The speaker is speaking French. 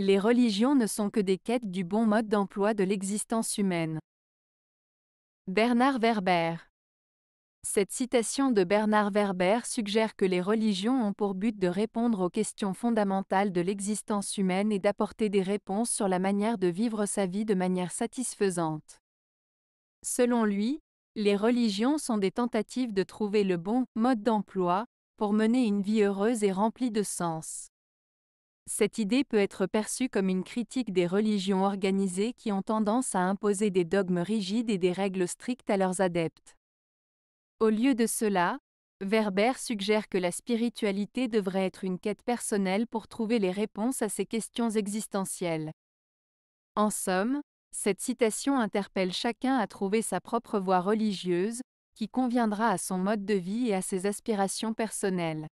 Les religions ne sont que des quêtes du bon mode d'emploi de l'existence humaine. Bernard Werber Cette citation de Bernard Werber suggère que les religions ont pour but de répondre aux questions fondamentales de l'existence humaine et d'apporter des réponses sur la manière de vivre sa vie de manière satisfaisante. Selon lui, les religions sont des tentatives de trouver le bon mode d'emploi pour mener une vie heureuse et remplie de sens. Cette idée peut être perçue comme une critique des religions organisées qui ont tendance à imposer des dogmes rigides et des règles strictes à leurs adeptes. Au lieu de cela, Werber suggère que la spiritualité devrait être une quête personnelle pour trouver les réponses à ces questions existentielles. En somme, cette citation interpelle chacun à trouver sa propre voie religieuse, qui conviendra à son mode de vie et à ses aspirations personnelles.